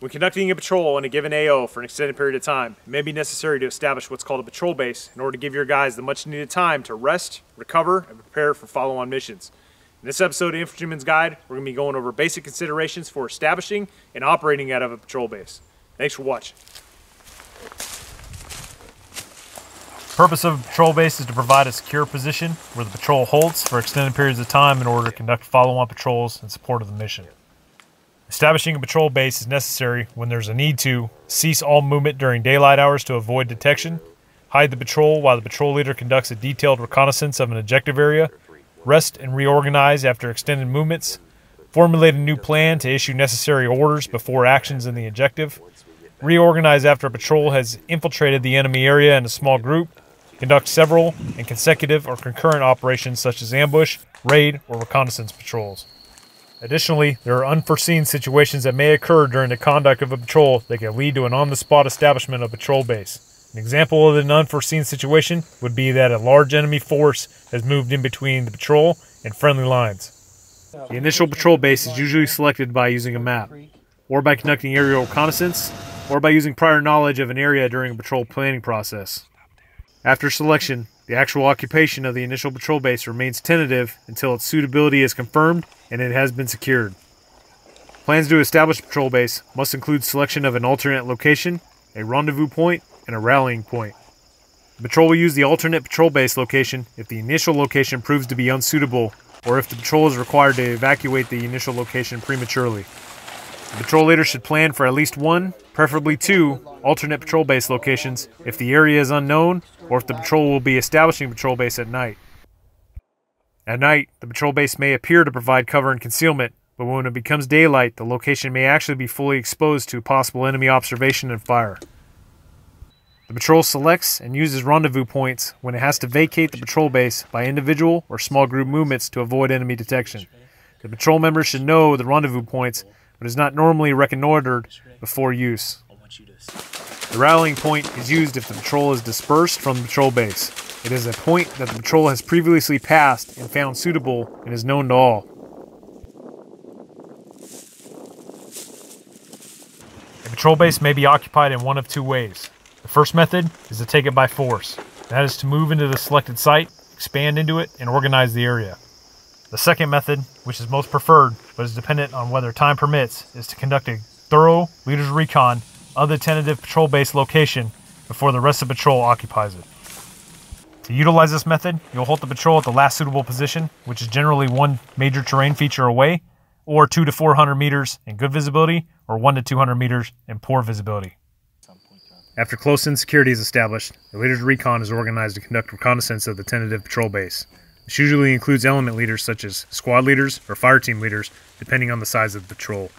When conducting a patrol in a given AO for an extended period of time, it may be necessary to establish what's called a patrol base in order to give your guys the much needed time to rest, recover, and prepare for follow on missions. In this episode of Infantryman's Guide, we're going to be going over basic considerations for establishing and operating out of a patrol base. Thanks for watching. Purpose of a patrol base is to provide a secure position where the patrol holds for extended periods of time in order to conduct follow-on patrols in support of the mission. Establishing a patrol base is necessary when there's a need to cease all movement during daylight hours to avoid detection, hide the patrol while the patrol leader conducts a detailed reconnaissance of an objective area, rest and reorganize after extended movements, formulate a new plan to issue necessary orders before actions in the objective, reorganize after a patrol has infiltrated the enemy area in a small group, conduct several and consecutive or concurrent operations such as ambush, raid, or reconnaissance patrols. Additionally, there are unforeseen situations that may occur during the conduct of a patrol that can lead to an on-the-spot establishment of patrol base. An example of an unforeseen situation would be that a large enemy force has moved in between the patrol and friendly lines. The initial patrol base is usually selected by using a map, or by conducting aerial reconnaissance, or by using prior knowledge of an area during a patrol planning process. After selection, the actual occupation of the initial patrol base remains tentative until its suitability is confirmed and it has been secured. Plans to establish a patrol base must include selection of an alternate location, a rendezvous point, and a rallying point. The patrol will use the alternate patrol base location if the initial location proves to be unsuitable or if the patrol is required to evacuate the initial location prematurely. The patrol leader should plan for at least one, preferably two, alternate patrol base locations if the area is unknown or if the patrol will be establishing a patrol base at night. At night, the patrol base may appear to provide cover and concealment, but when it becomes daylight, the location may actually be fully exposed to possible enemy observation and fire. The patrol selects and uses rendezvous points when it has to vacate the patrol base by individual or small group movements to avoid enemy detection. The patrol members should know the rendezvous points, but is not normally reconnoitered before use. The rallying point is used if the patrol is dispersed from the patrol base. It is a point that the patrol has previously passed and found suitable and is known to all. A patrol base may be occupied in one of two ways. The first method is to take it by force. That is to move into the selected site, expand into it, and organize the area. The second method, which is most preferred but is dependent on whether time permits, is to conduct a thorough leader's recon of the tentative patrol base location before the rest of the patrol occupies it. To utilize this method, you'll halt the patrol at the last suitable position, which is generally one major terrain feature away, or 2 to 400 meters in good visibility, or 1 to 200 meters in poor visibility. After close-in security is established, the leader's recon is organized to conduct reconnaissance of the tentative patrol base. This usually includes element leaders such as squad leaders or fire team leaders, depending on the size of the patrol.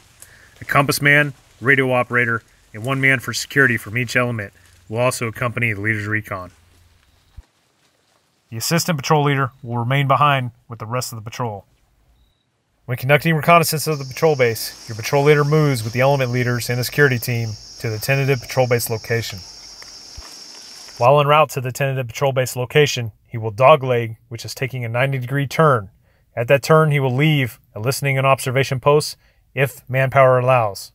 A compass man, radio operator, and one man for security from each element will also accompany the leader's recon. The assistant patrol leader will remain behind with the rest of the patrol. When conducting reconnaissance of the patrol base, your patrol leader moves with the element leaders and the security team to the tentative patrol base location. While en route to the tentative patrol base location, he will dogleg, which is taking a 90 degree turn. At that turn, he will leave a listening and observation post if manpower allows.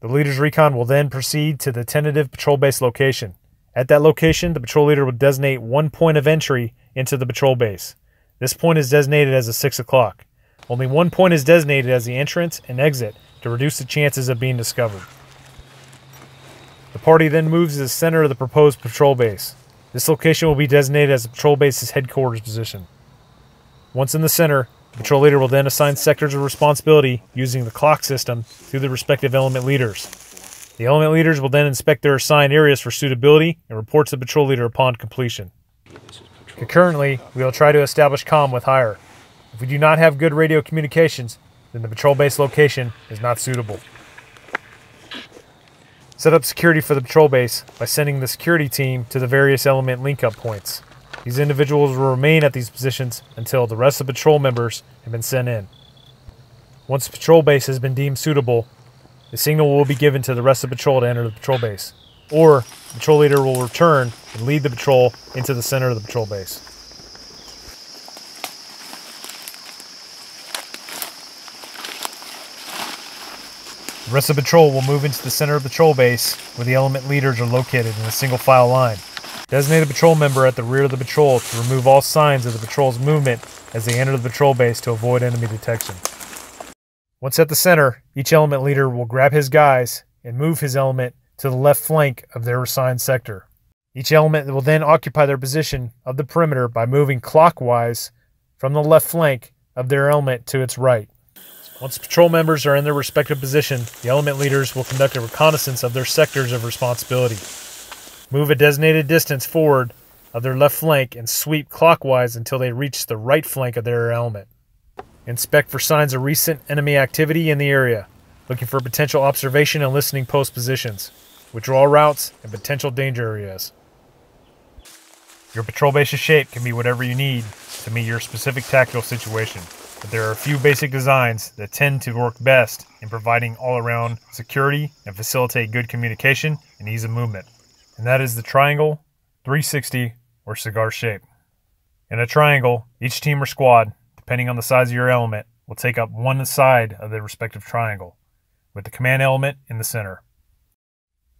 The leader's recon will then proceed to the tentative patrol base location. At that location, the patrol leader will designate one point of entry into the patrol base. This point is designated as a 6 o'clock. Only one point is designated as the entrance and exit to reduce the chances of being discovered. The party then moves to the center of the proposed patrol base. This location will be designated as the patrol base's headquarters position. Once in the center, the patrol leader will then assign sectors of responsibility using the clock system to the respective element leaders. The element leaders will then inspect their assigned areas for suitability and report to the patrol leader upon completion. Concurrently, we will try to establish comm with higher. If we do not have good radio communications, then the patrol base location is not suitable. Set up security for the patrol base by sending the security team to the various element link-up points. These individuals will remain at these positions until the rest of the patrol members have been sent in. Once the patrol base has been deemed suitable, the signal will be given to the rest of the patrol to enter the patrol base. Or, the patrol leader will return and lead the patrol into the center of the patrol base. The rest of the patrol will move into the center of the patrol base where the element leaders are located in a single file line. Designate a patrol member at the rear of the patrol to remove all signs of the patrol's movement as they enter the patrol base to avoid enemy detection. Once at the center, each element leader will grab his guys and move his element to the left flank of their assigned sector. Each element will then occupy their position of the perimeter by moving clockwise from the left flank of their element to its right. Once patrol members are in their respective position, the element leaders will conduct a reconnaissance of their sectors of responsibility. Move a designated distance forward of their left flank and sweep clockwise until they reach the right flank of their element. Inspect for signs of recent enemy activity in the area, looking for potential observation and listening post positions, withdrawal routes, and potential danger areas. Your patrol base's shape can be whatever you need to meet your specific tactical situation, but there are a few basic designs that tend to work best in providing all around security and facilitate good communication and ease of movement. And that is the triangle, 360, or cigar shape. In a triangle, each team or squad, depending on the size of your element, will take up one side of the respective triangle, with the command element in the center.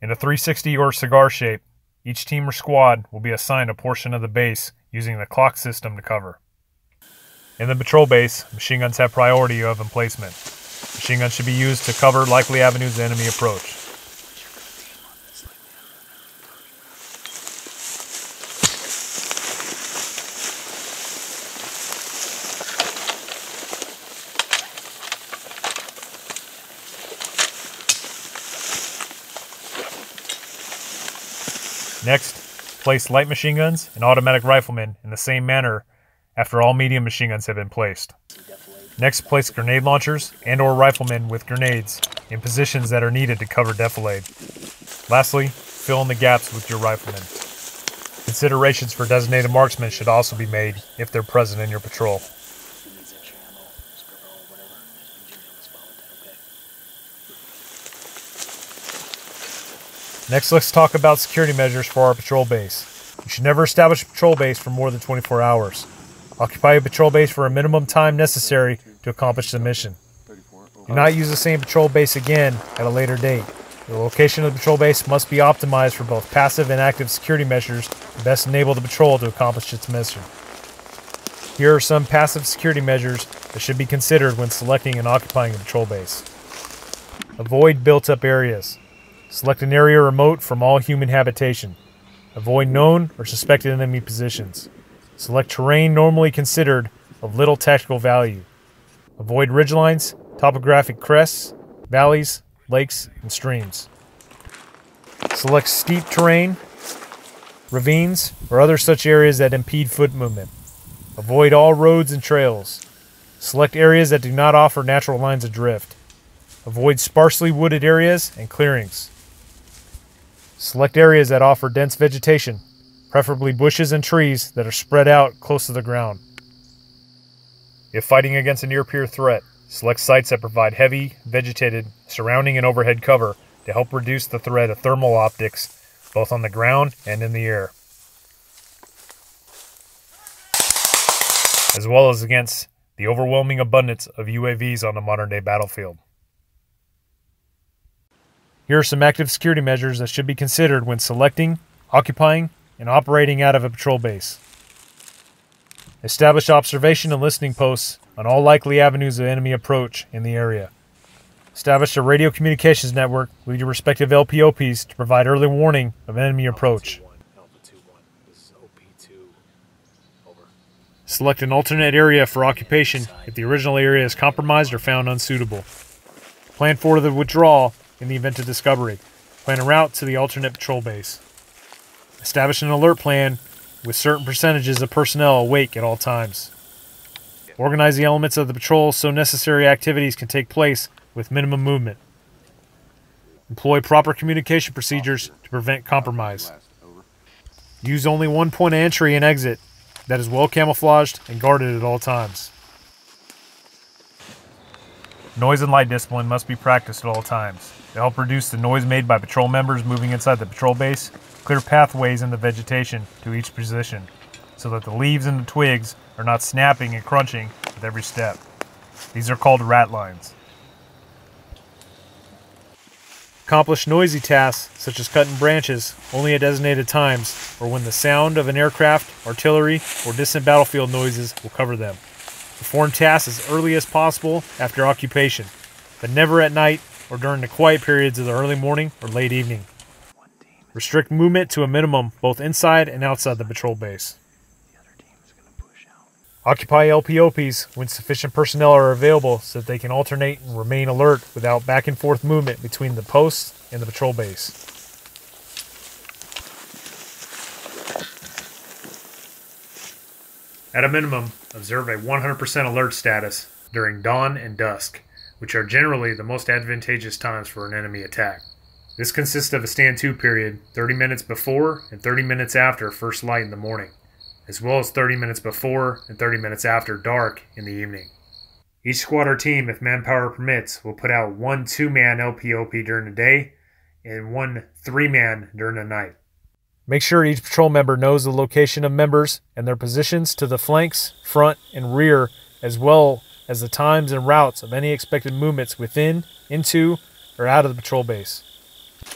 In a 360 or cigar shape, each team or squad will be assigned a portion of the base using the clock system to cover. In the patrol base, machine guns have priority of emplacement. Machine guns should be used to cover likely avenues of enemy approach. Next, place light machine guns and automatic riflemen in the same manner after all medium machine guns have been placed. Next, place grenade launchers and or riflemen with grenades in positions that are needed to cover defilade. Lastly, fill in the gaps with your riflemen. Considerations for designated marksmen should also be made if they're present in your patrol. Next, let's talk about security measures for our patrol base. You should never establish a patrol base for more than 24 hours. Occupy a patrol base for a minimum time necessary to accomplish the mission. Do not use the same patrol base again at a later date. The location of the patrol base must be optimized for both passive and active security measures to best enable the patrol to accomplish its mission. Here are some passive security measures that should be considered when selecting and occupying a patrol base. Avoid built up areas. Select an area remote from all human habitation. Avoid known or suspected enemy positions. Select terrain normally considered of little tactical value. Avoid ridgelines, topographic crests, valleys, lakes, and streams. Select steep terrain, ravines, or other such areas that impede foot movement. Avoid all roads and trails. Select areas that do not offer natural lines of drift. Avoid sparsely wooded areas and clearings. Select areas that offer dense vegetation, preferably bushes and trees that are spread out close to the ground. If fighting against a near peer threat, select sites that provide heavy, vegetated, surrounding and overhead cover to help reduce the threat of thermal optics both on the ground and in the air, as well as against the overwhelming abundance of UAVs on the modern day battlefield. Here are some active security measures that should be considered when selecting, occupying, and operating out of a patrol base. Establish observation and listening posts on all likely avenues of enemy approach in the area. Establish a radio communications network with your respective LPOPs to provide early warning of enemy approach. Select an alternate area for occupation if the original area is compromised or found unsuitable. Plan for the withdrawal in the event of discovery. Plan a route to the alternate patrol base. Establish an alert plan with certain percentages of personnel awake at all times. Organize the elements of the patrol so necessary activities can take place with minimum movement. Employ proper communication procedures to prevent compromise. Use only one point of entry and exit that is well camouflaged and guarded at all times. Noise and light discipline must be practiced at all times. To help reduce the noise made by patrol members moving inside the patrol base, clear pathways in the vegetation to each position so that the leaves and the twigs are not snapping and crunching with every step. These are called rat lines. Accomplish noisy tasks, such as cutting branches, only at designated times, or when the sound of an aircraft, artillery, or distant battlefield noises will cover them. Perform tasks as early as possible after occupation, but never at night or during the quiet periods of the early morning or late evening. Restrict movement to a minimum both inside and outside the patrol base. Occupy LPOPs when sufficient personnel are available so that they can alternate and remain alert without back and forth movement between the posts and the patrol base. At a minimum, observe a 100% alert status during dawn and dusk, which are generally the most advantageous times for an enemy attack. This consists of a stand to period 30 minutes before and 30 minutes after first light in the morning, as well as 30 minutes before and 30 minutes after dark in the evening. Each squad or team, if manpower permits, will put out one two man LPOP during the day and one three man during the night. Make sure each patrol member knows the location of members and their positions to the flanks, front, and rear, as well as the times and routes of any expected movements within, into, or out of the patrol base.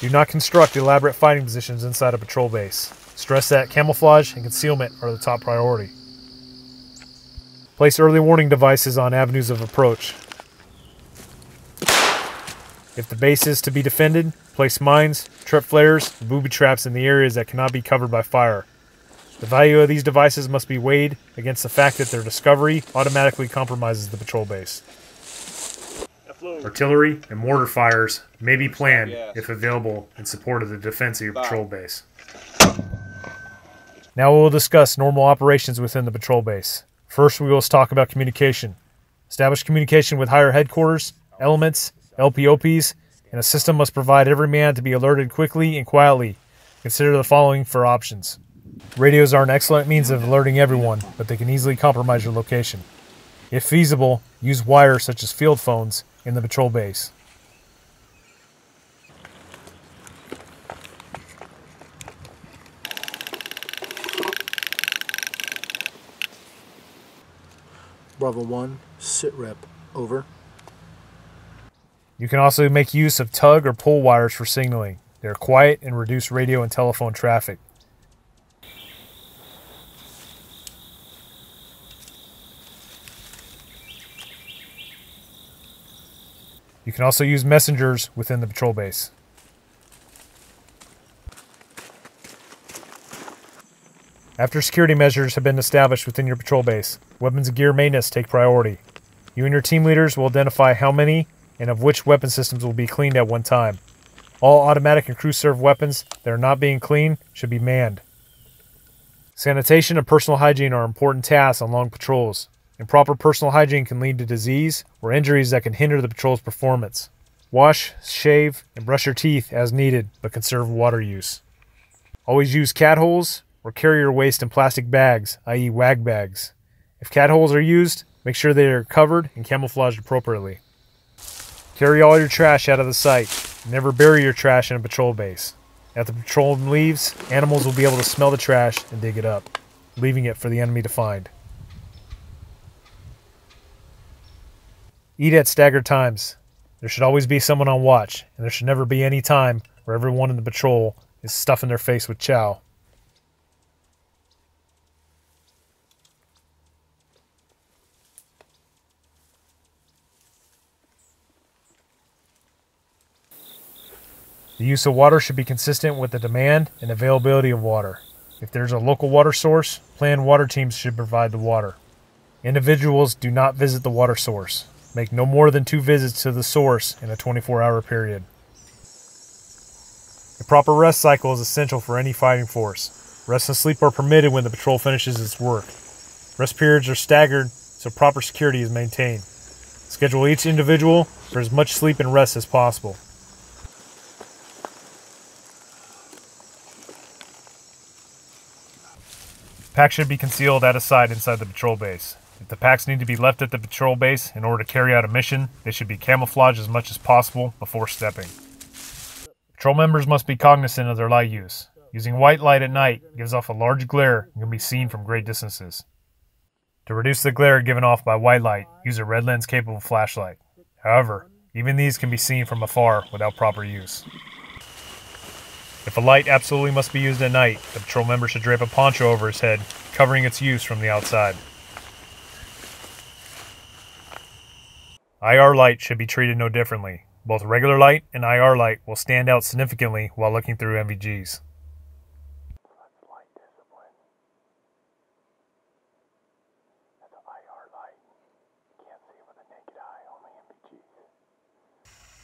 Do not construct elaborate fighting positions inside a patrol base. Stress that camouflage and concealment are the top priority. Place early warning devices on avenues of approach. If the base is to be defended, place mines, trip flares, and booby traps in the areas that cannot be covered by fire. The value of these devices must be weighed against the fact that their discovery automatically compromises the patrol base. Artillery and mortar fires may be planned if available in support of the defense of your patrol base. Now we will discuss normal operations within the patrol base. First, we will talk about communication. Establish communication with higher headquarters, elements, LPOPs, and a system must provide every man to be alerted quickly and quietly. Consider the following for options. Radios are an excellent means of alerting everyone, but they can easily compromise your location. If feasible, use wires such as field phones in the patrol base. Bravo 1, sit rep, over. You can also make use of tug or pull wires for signaling. They are quiet and reduce radio and telephone traffic. You can also use messengers within the patrol base. After security measures have been established within your patrol base, weapons and gear maintenance take priority. You and your team leaders will identify how many and of which weapon systems will be cleaned at one time. All automatic and crew served weapons that are not being cleaned should be manned. Sanitation and personal hygiene are important tasks on long patrols. Improper personal hygiene can lead to disease or injuries that can hinder the patrol's performance. Wash, shave, and brush your teeth as needed, but conserve water use. Always use cat holes or carry your waste in plastic bags, i.e., wag bags. If cat holes are used, make sure they are covered and camouflaged appropriately. Carry all your trash out of the site. Never bury your trash in a patrol base. After the patrol leaves, animals will be able to smell the trash and dig it up, leaving it for the enemy to find. Eat at staggered times. There should always be someone on watch, and there should never be any time where everyone in the patrol is stuffing their face with chow. The use of water should be consistent with the demand and availability of water. If there's a local water source, planned water teams should provide the water. Individuals do not visit the water source. Make no more than two visits to the source in a 24 hour period. A proper rest cycle is essential for any fighting force. Rest and sleep are permitted when the patrol finishes its work. Rest periods are staggered so proper security is maintained. Schedule each individual for as much sleep and rest as possible. Packs should be concealed at a site inside the patrol base. If the packs need to be left at the patrol base in order to carry out a mission, they should be camouflaged as much as possible before stepping. Patrol members must be cognizant of their light use. Using white light at night gives off a large glare and can be seen from great distances. To reduce the glare given off by white light, use a red lens capable flashlight. However, Even these can be seen from afar without proper use. If a light absolutely must be used at night, the patrol member should drape a poncho over his head, covering its use from the outside. IR light should be treated no differently. Both regular light and IR light will stand out significantly while looking through NVGs.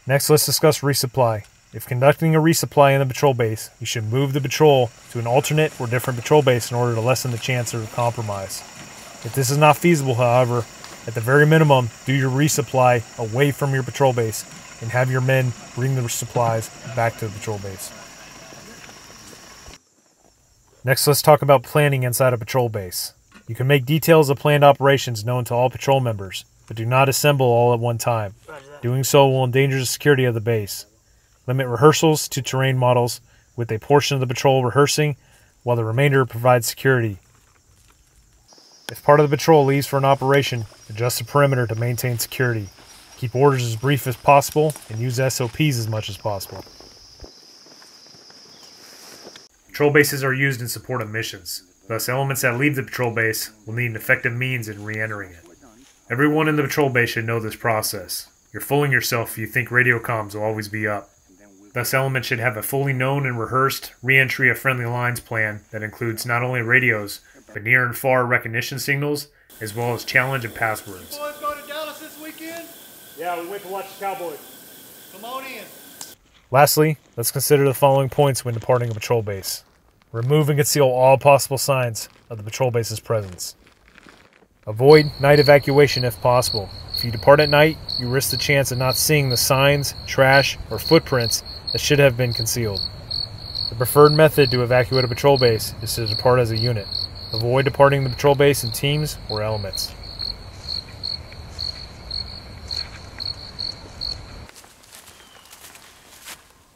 Next, let's discuss resupply. If conducting a resupply in the patrol base, you should move the patrol to an alternate or different patrol base in order to lessen the chance of compromise. If this is not feasible, however, at the very minimum, do your resupply away from your patrol base and have your men bring the supplies back to the patrol base. Next, let's talk about planning inside a patrol base. You can make details of planned operations known to all patrol members, but do not assemble all at one time. Doing so will endanger the security of the base. Limit rehearsals to terrain models, with a portion of the patrol rehearsing while the remainder provides security. If part of the patrol leaves for an operation, adjust the perimeter to maintain security. Keep orders as brief as possible and use SOPs as much as possible. Patrol bases are used in support of missions. Thus, elements that leave the patrol base will need an effective means in re entering it. Everyone in the patrol base should know this process. You're fooling yourself if you think radio comms will always be up. Thus, elements should have a fully known and rehearsed re entry of friendly lines plan that includes not only radios, but near and far recognition signals, as well as challenge and passwords. Boys going to Dallas this weekend? Yeah, we went to watch the Cowboys. Come on in. Lastly, let's consider the following points when departing a patrol base. Remove and conceal all possible signs of the patrol base's presence. Avoid night evacuation if possible. If you depart at night, you risk the chance of not seeing the signs, trash, or footprints that should have been concealed. The preferred method to evacuate a patrol base is to depart as a unit. Avoid departing the patrol base in teams or elements.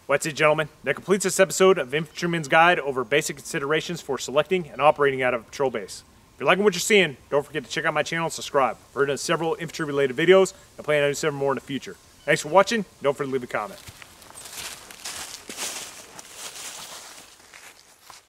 What's it, gentlemen. That completes this episode of Infantryman's Guide over basic considerations for selecting and operating out of a patrol base. If you're liking what you're seeing, don't forget to check out my channel and subscribe. We're doing several infantry related videos and plan on doing several more in the future. Thanks for watching. Don't forget to leave a comment.